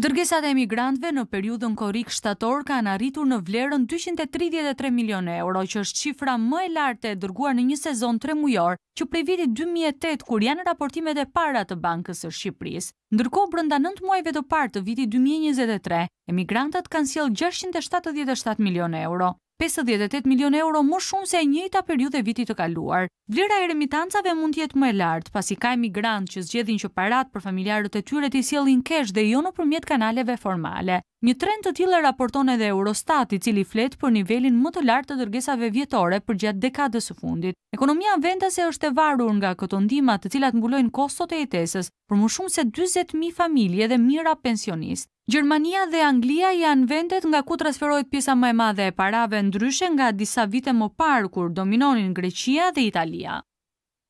Dërgesat e emigrantëve në periudhën korrik-shtator kanë arritur në vlerën dyqind e tridhjetë e tre milionë euro, që është shifra më e lartë e dërguar në një sezon tremujor që prej vitit dy mijë e tetë, kur janë raportimet e para të Bankës së Shqipërisë. Ndërkohë, brenda nëntë muajve të parë të vitit dy mijë e njëzet e tre, emigrantët kanë sjellë gjashtëqind e shtatëdhjetë e shtatë milionë euro. pesëdhjetë e tetë milionë euro më shumë se e njëjta periudhë e vitit të kaluar. Vlera e remitancave mund të jetë më e lartë, pasi ka emigrantë që zgjedhin që paratë për familjarët e tyre t'i sjellin cash dhe jo nëpërmjet kanaleve formale. Një trend të tillë e raporton edhe Eurostat, i cili flet për nivelin më të lartë të dërgesave vjetore përgjatë dekadës së fundit. Ekonomia vendase është e varur nga këto ndihma, të cilat mbulojnë kostot e jetesës për më shumë se dyzet mijë familje dhe mijëra pensionistë. Gjermania dhe Anglia janë vendet nga ku transferohet pjesa më e madhe e parave ndryshe nga disa vite më parë kur dominonin Greqia dhe Italia.